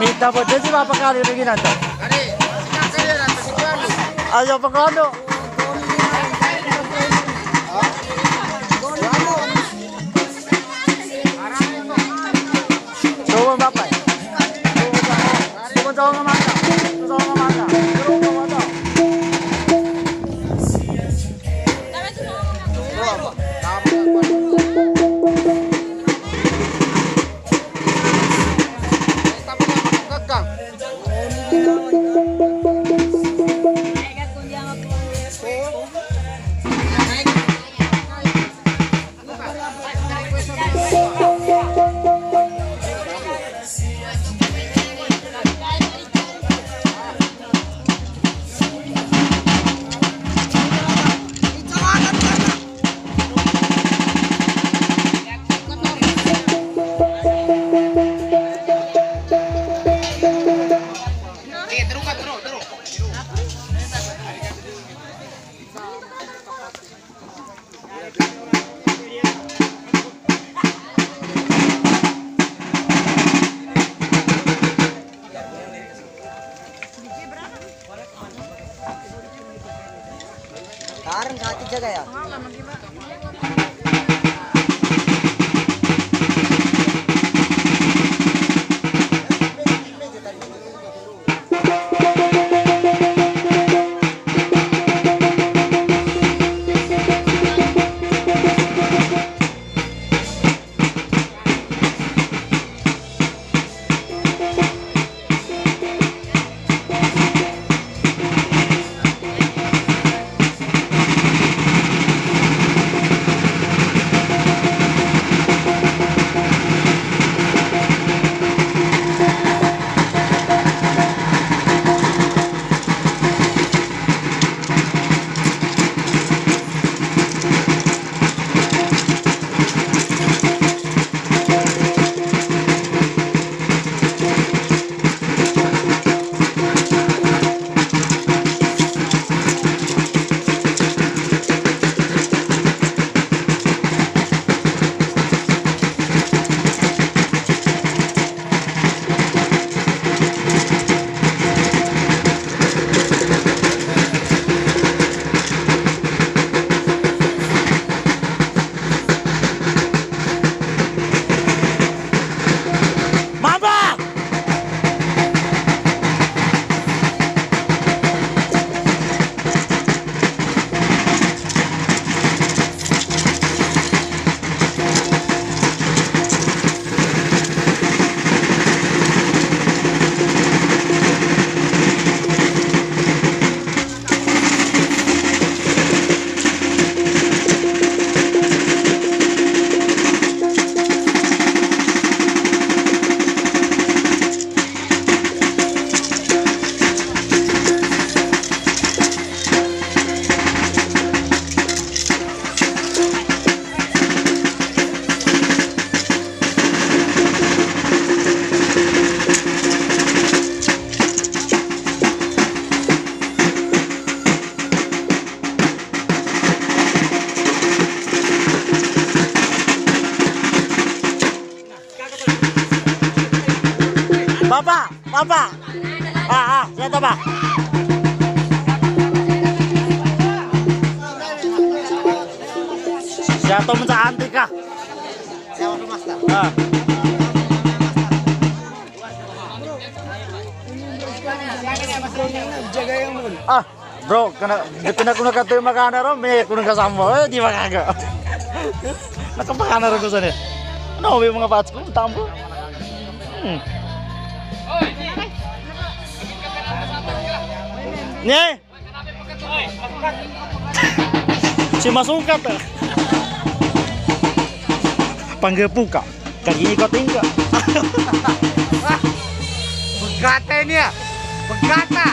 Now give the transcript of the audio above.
Minta po dyan si Papa Kali rin ginanto. Ayaw pa ko ano. Tuwan ba pa? Tuwan sa लगाया bapak. Ah, ah, siapa pak? Siapa mencantik kah? Siapa mas tak? Ah. Ah, bro, kena kena kuna kata makanan ro, me kuna eh di makaga. Nakapakanan ro ko sana. Ano, may mga bats ko, tambo. Hmm. Nye! Si Masukat eh. Panggepuka. Kaki ko tinggal. Begata ini ya. Begata.